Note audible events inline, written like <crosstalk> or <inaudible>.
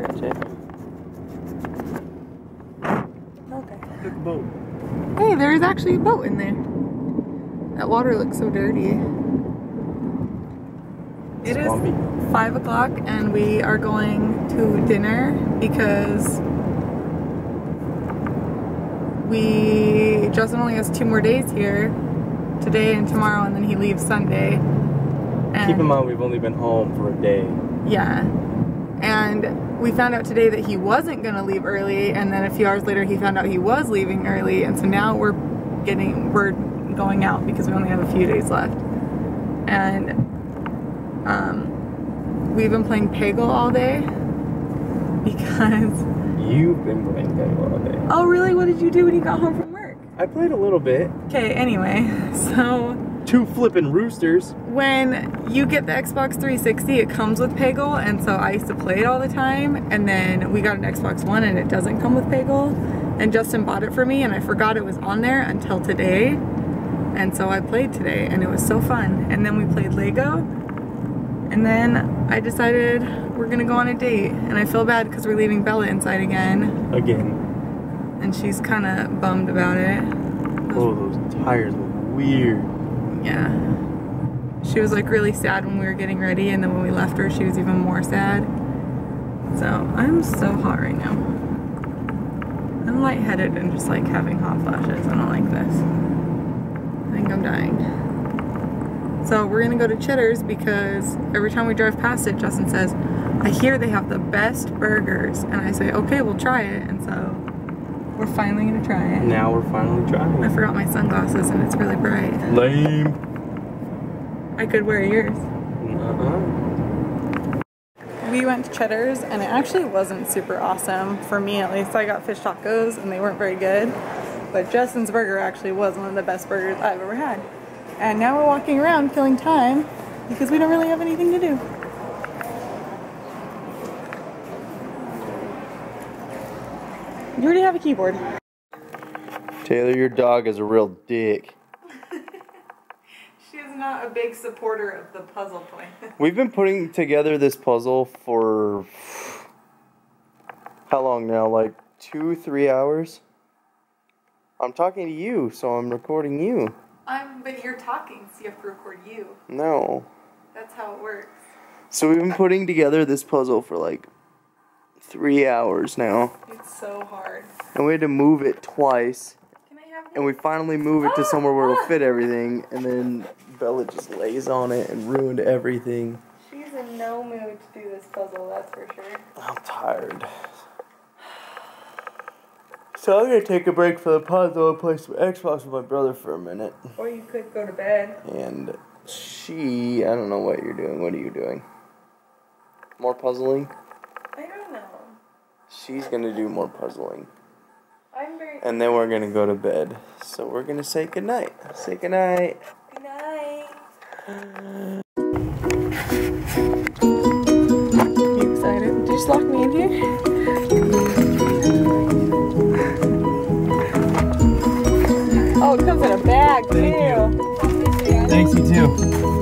that scratch it. Okay. Look at the boat. Hey, there's actually a boat in there. That water looks so dirty. It is five o'clock and we are going to dinner because we Justin only has two more days here, today and tomorrow, and then he leaves Sunday. And Keep in mind we've only been home for a day. yeah. And we found out today that he wasn't gonna leave early, and then a few hours later he found out he was leaving early, and so now we're getting we're going out because we only have a few days left. And um, we've been playing Peggle all day <laughs> because You've been playing Peggle all day. oh really? What did you do when you got home from work? I played a little bit. Okay, anyway, <laughs> so Two flipping roosters. when you get the Xbox 360, it comes with Peggle, and so I used to play it all the time. And then we got an Xbox One, and it doesn't come with Peggle. And Justin bought it for me, and I forgot it was on there until today. And so I played today, and it was so fun. And then we played Lego, and then I decided we're gonna go on a date. And I feel bad because we're leaving Bella inside again, Again. and she's kind of bummed about it. Oh, those tires look weird. Yeah. She was like really sad when we were getting ready, and then when we left her, she was even more sad. So I'm so hot right now. I'm lightheaded and just like having hot flashes. I don't like this. I think I'm dying. So we're gonna go to Cheddar's because every time we drive past it, Justin says, I hear they have the best burgers. And I say, okay, we'll try it. And so we're finally gonna try it. Now we're finally trying. I forgot my sunglasses and it's really bright. Lame. I could wear yours. Uh-huh. We went to Cheddar's and it actually wasn't super awesome for me at least. I got fish tacos and they weren't very good. But Justin's burger actually was one of the best burgers I've ever had. And now we're walking around killing time because we don't really have anything to do. You already have a keyboard. Taylor, your dog is a real dick. <laughs> She is not a big supporter of the puzzle play. <laughs> We've been putting together this puzzle for how long now? Like two, three hours? I'm talking to you, so I'm recording you. I'm, but you're talking, so you have to record you. No. That's how it works. So we've been putting together this puzzle for like three hours now. It's so hard. And we had to move it twice. Can I have And we finally move it to ah! somewhere where it'll fit everything. And then Bella just lays on it and ruined everything. She's in no mood to do this puzzle, that's for sure. I'm tired. So I'm gonna take a break for the puzzle and play some Xbox with my brother for a minute. Or you could go to bed. And she, I don't know what you're doing. What are you doing? More puzzling? I don't know. She's gonna do more puzzling. I'm very. And then we're gonna go to bed. So we're gonna say goodnight. Say goodnight. Good night. You excited? Did you just lock me in here? Oh, it comes in a bag Thank too. Thanks, you too.